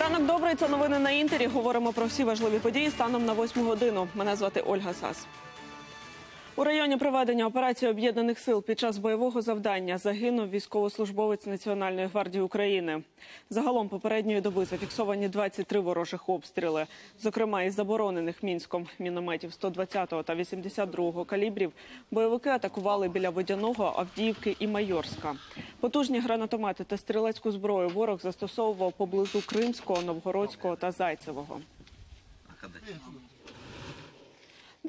Ранок добрий. Це новини на інтері. Говоримо про всі важливі події станом на 8 годину. Мене звати Ольга Сас. У районі проведення операції об'єднаних сил під час бойового завдання загинув військовослужбовець Національної гвардії України. Загалом попередньої доби зафіксовані 23 ворожих обстріли, зокрема із заборонених мінськом мінометів 120 та 82 калібрів. Бойовики атакували біля водяного Авдіївки і Майорська. Потужні гранатомети та стрілецьку зброю ворог застосовував поблизу Кримського, Новгородського та Зайцевого.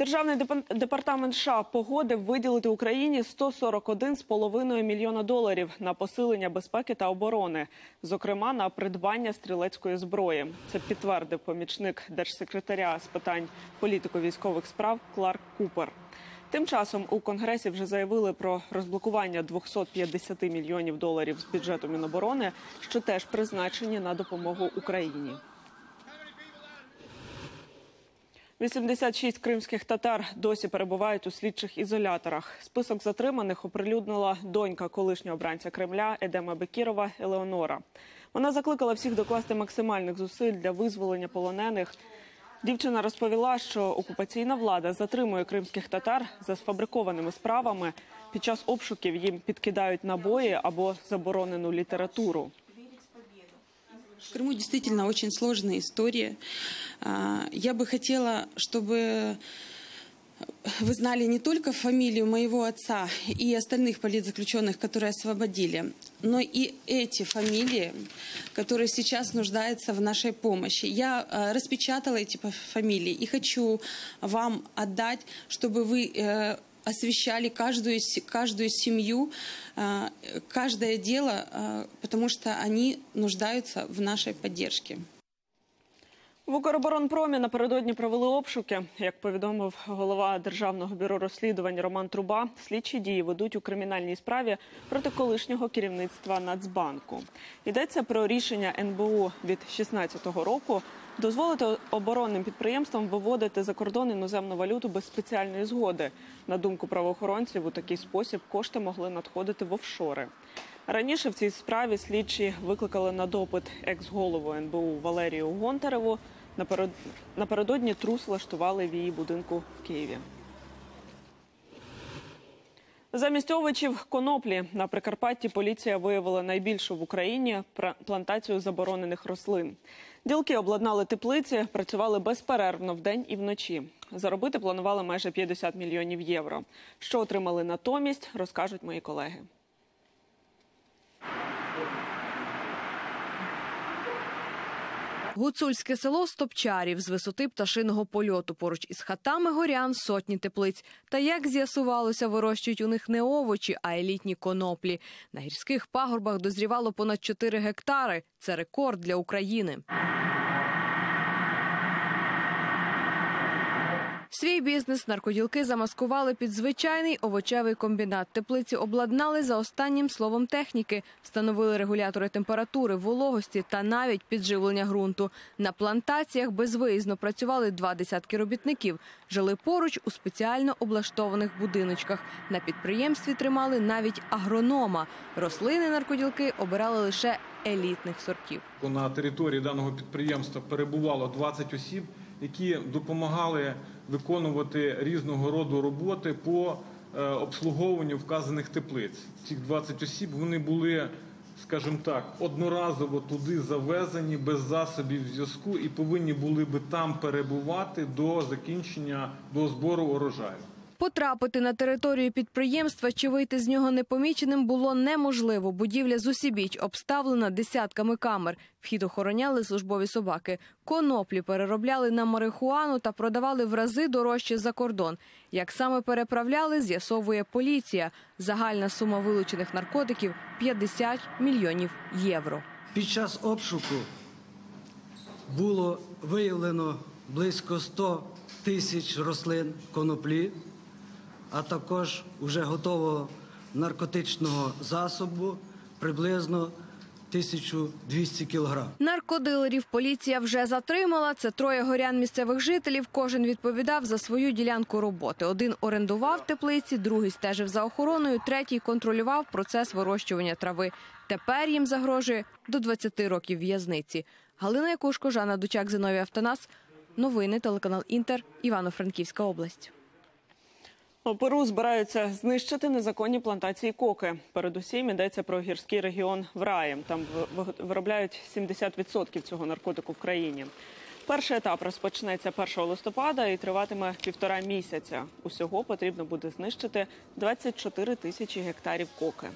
Державний депа- департамент США погодив виділити Україні 141,5 мільйона доларів на посилення безпеки та оборони, зокрема на придбання стрілецької зброї. Це підтвердив помічник держсекретаря з питань політико-військових справ Кларк Купер. Тим часом у конгресі вже заявили про розблокування 250 мільйонів доларів з бюджету Міноборони, що теж призначені на допомогу Україні. 86 кримських татар досі перебувають у слідчих ізоляторах. Список затриманих оприлюднила донька колишнього обранця Кремля Едема Бекірова Елеонора. Вона закликала всіх докласти максимальних зусиль для визволення полонених. Дівчина розповіла, що окупаційна влада затримує кримських татар за сфабрикованими справами. Під час обшуків їм підкидають набої або заборонену літературу. В Крыму действительно очень сложная история. А, Я бы хотела, чтобы вы знали не только фамилию моего отца и остальных политзаключенных, которые освободили, но и эти фамилии, которые сейчас нуждаются в нашей помощи. Я э, распечатала эти фамилии и хочу вам отдать, чтобы вы э, освещали каждую, каждую семью, каждое дело, потому что они нуждаются в нашей поддержке. В Укроборонпромі напередодні провели обшуки. Як повідомив голова Державного бюро розслідувань Роман Труба, слідчі дії ведуть у кримінальній справі проти колишнього керівництва Нацбанку. Йдеться про рішення НБУ від 2016 року дозволити оборонним підприємствам виводити за кордон іноземну валюту без спеціальної згоди. На думку правоохоронців, у такий спосіб кошти могли надходити в офшори. Раніше в цій справі слідчі викликали на допит екс-голову НБУ Валерію Гонтареву. Напередодні трус влаштували в її будинку в Києві. Замість овочів коноплі на Прикарпатті поліція виявила найбільшу в Україні плантацію заборонених рослин. Ділки обладнали теплиці, працювали безперервно вдень і вночі. Заробити планували майже 50 мільйонів євро. Що отримали натомість, розкажуть мої колеги. Гуцульське село Стопчарів з висоти пташиного польоту. Поруч із хатами горян сотні теплиць. Та як з'ясувалося, вирощують у них не овочі, а елітні коноплі. На гірських пагорбах дозрівало понад 4 гектари. Це рекорд для України. Свій бізнес наркоділки замаскували під звичайний овочевий комбінат. Теплиці обладнали за останнім словом техніки, встановили регулятори температури, вологості та навіть підживлення ґрунту. На плантаціях безвиїзно працювали два десятки робітників. Жили поруч у спеціально облаштованих будиночках. На підприємстві тримали навіть агронома. Рослини наркоділки обирали лише елітних сортів. На території даного підприємства перебувало 20 осіб, які допомагали виконувати різного роду роботи по е, обслуговуванню вказаних теплиць. Цих 20 осіб вони були, скажімо так, одноразово туди завезені без засобів зв'язку і повинні були би там перебувати до закінчення до збору урожаю. Потрапити на територію підприємства чи вийти з нього непоміченим було неможливо. Будівля зусібіч обставлена десятками камер. Вхід охороняли службові собаки. Коноплі переробляли на марихуану та продавали в рази дорожче за кордон. Як саме переправляли, з'ясовує поліція. Загальна сума вилучених наркотиків 50 мільйонів євро. Під час обшуку було виявлено близько 100 тисяч рослин коноплі, а також вже готового наркотичного засобу приблизно 1200 кілограм. Наркодилерів поліція вже затримала. Це троє горян місцевих жителів. Кожен відповідав за свою ділянку роботи. Один орендував теплиці, другий стежив за охороною, третій контролював процес вирощування трави. Тепер їм загрожує до 20 років в'язниці. Галина Якушко, Жанна Дучак, Зиновій Автонас. Новини телеканал Інтер, Івано-Франківська область. У Перу збираються знищити незаконні плантації коки. Передусім йдеться про гірський регіон. Там в- в- виробляють 70% цього наркотику в країні. Перший етап розпочнеться 1 листопада і триватиме півтора місяця. Усього потрібно буде знищити 24 тисячі гектарів коки.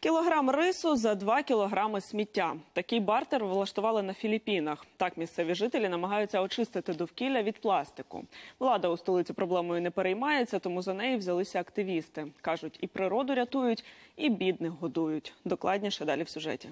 Кілограм рису за 2 кілограми сміття. Такий бартер влаштували на Філіппінах. Так місцеві жителі намагаються очистити довкілля від пластику. Влада у столиці проблемою не переймається, тому за неї взялися активісти. Кажуть, і природу рятують, і бідних годують. Докладніше далі в сюжеті.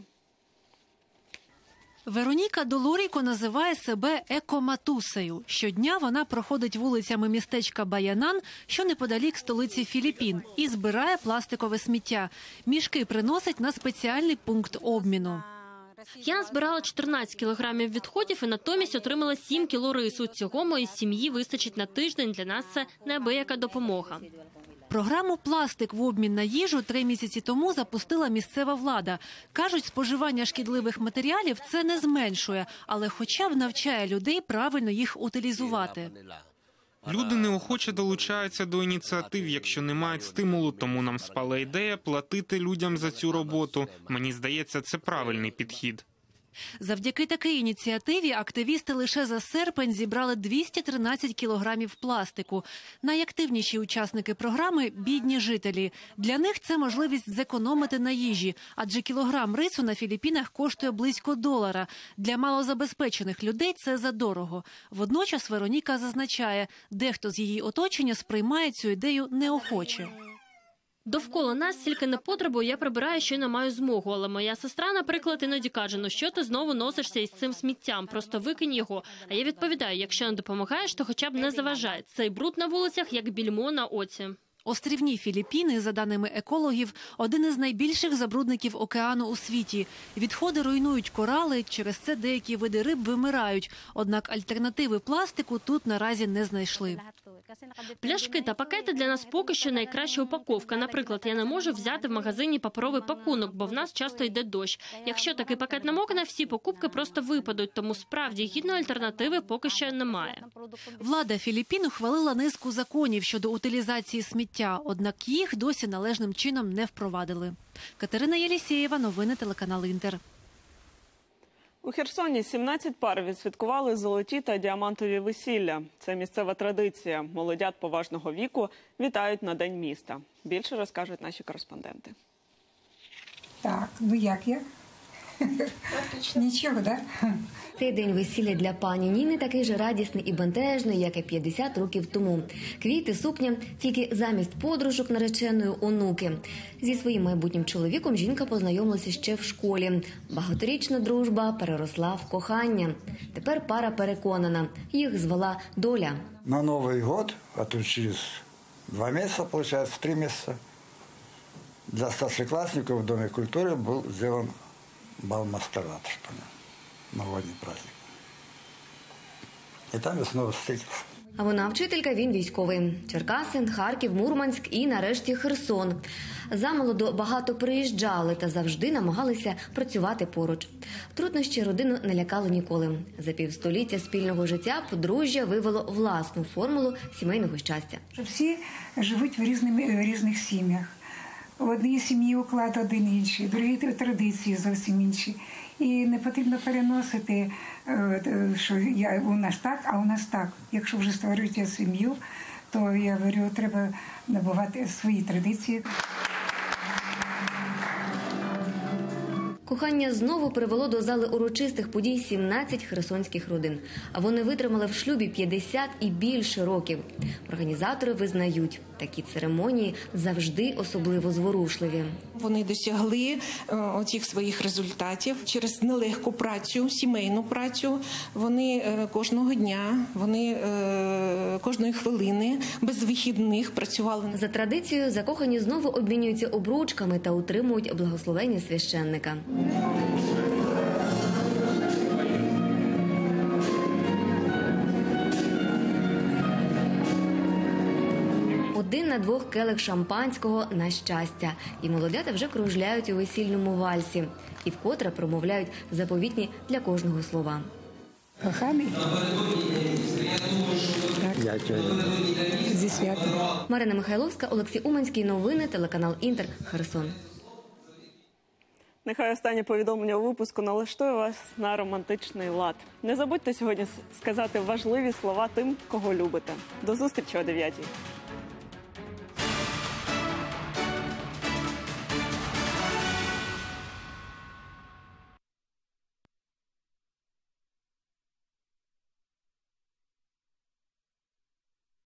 Вероніка Долоріко називає себе екоматусею. Щодня вона проходить вулицями містечка Баянан, що неподалік столиці Філіппін, і збирає пластикове сміття. Мішки приносить на спеціальний пункт обміну. Я назбирала 14 кілограмів відходів і натомість отримала 7 кіло рису. Цього моїй сім'ї вистачить на тиждень. Для нас це неабияка допомога. Програму Пластик в обмін на їжу три місяці тому запустила місцева влада. Кажуть, споживання шкідливих матеріалів це не зменшує, але хоча б навчає людей правильно їх утилізувати. Люди неохоче долучаються до ініціатив, якщо не мають стимулу, тому нам спала ідея платити людям за цю роботу. Мені здається, це правильний підхід. Завдяки такій ініціативі активісти лише за серпень зібрали 213 кілограмів пластику. Найактивніші учасники програми бідні жителі. Для них це можливість зекономити на їжі, адже кілограм рису на Філіппінах коштує близько долара. Для малозабезпечених людей це задорого. Водночас Вероніка зазначає, дехто з її оточення сприймає цю ідею неохоче. Довкола нас стільки непотребу, я прибираю, що не маю змогу. Але моя сестра, наприклад, іноді каже: ну що ти знову носишся із цим сміттям? Просто викинь його. А я відповідаю: якщо не допомагаєш, то хоча б не заважай. Цей бруд на вулицях як більмо на оці. Острівні Філіппіни, за даними екологів, один із найбільших забрудників океану у світі. Відходи руйнують корали, через це деякі види риб вимирають. Однак альтернативи пластику тут наразі не знайшли. Пляшки та пакети для нас поки що найкраща упаковка. Наприклад, я не можу взяти в магазині паперовий пакунок, бо в нас часто йде дощ. Якщо такий пакет намокне, всі покупки просто випадуть. Тому справді гідної альтернативи поки що немає. Влада Філіппін ухвалила низку законів щодо утилізації сміття, однак їх досі належним чином не впровадили. Катерина Єлісєєва, новини телеканал Інтер. У Херсоні 17 пар відсвяткували золоті та діамантові весілля. Це місцева традиція. Молодят поважного віку вітають на день міста. Більше розкажуть наші кореспонденти. Так, ну як я? Нічого, так? Да? Цей день весілля для пані Ніни такий же радісний і бентежний, як і 50 років тому. Квіти, сукня, тільки замість подружок нареченої онуки. Зі своїм майбутнім чоловіком жінка познайомилася ще в школі. Багаторічна дружба переросла в кохання. Тепер пара переконана, їх звала доля. На Новый год, а тут через два месяца, получается, три месяца, для старшеклассников в Доме культуры был сделан бал-маскарад, что ли, новогодний праздник. И там я снова встретился. А вона вчителька, він військовий. Черкаси, Харків, Мурманськ і нарешті Херсон. Замолоду багато приїжджали та завжди намагалися працювати поруч. Труднощі родину не лякали ніколи. За півстоліття спільного життя подружжя вивело власну формулу сімейного щастя. Всі живуть в різними, різних сім'ях. В одній сім'ї уклад один інший, в другій традиції зовсім інші. І не потрібно переносити, е, що я, у нас так, а у нас так. Якщо вже створюєте сім'ю, то я говорю, треба набувати свої традиції. Кохання знову привело до зали урочистих подій 17 херсонських родин. А вони витримали в шлюбі 50 і більше років. Організатори визнають, Такі церемонії завжди особливо зворушливі. Вони досягли е, оцих своїх результатів через нелегку працю, сімейну працю. Вони е, кожного дня, вони е, кожної хвилини без вихідних працювали. За традицією, закохані знову обмінюються обручками та утримують благословення священника. Келих шампанського на щастя, і молодята вже кружляють у весільному вальсі, і вкотре промовляють заповітні для кожного слова. Коханий, зі святом. Марина Михайловська, Олексій Уманський. Новини телеканал Інтер. Херсон. Нехай останнє повідомлення у випуску налаштує вас на романтичний лад. Не забудьте сьогодні сказати важливі слова тим, кого любите. До зустрічі о 9